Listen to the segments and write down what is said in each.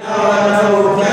Amém.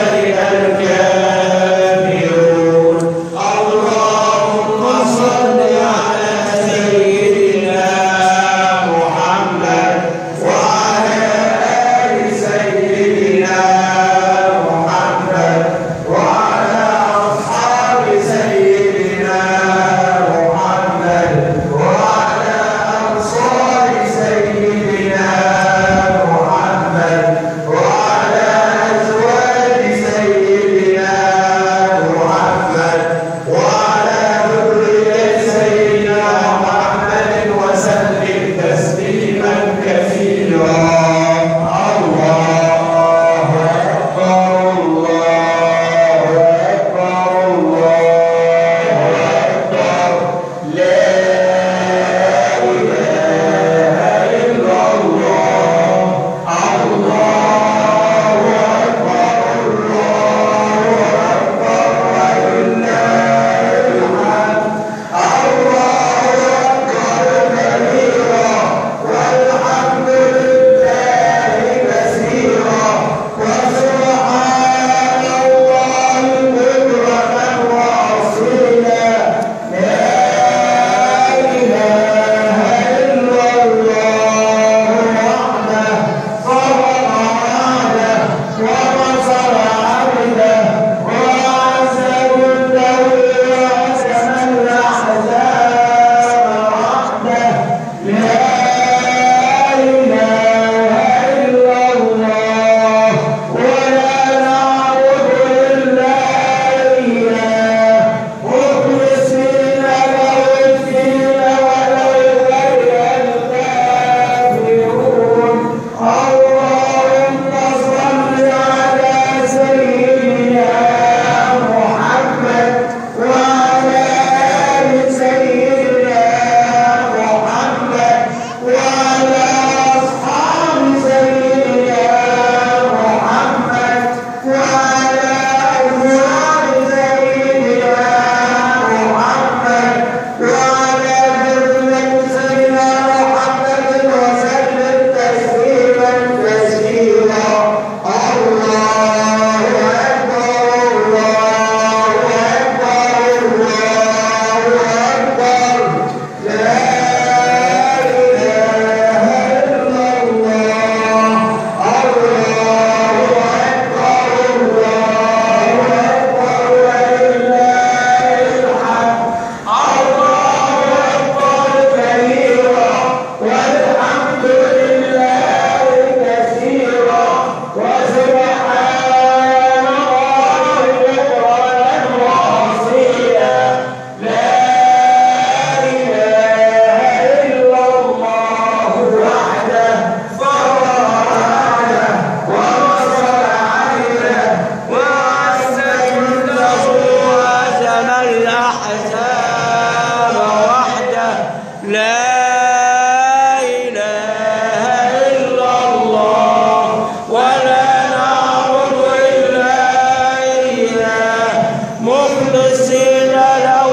Lord,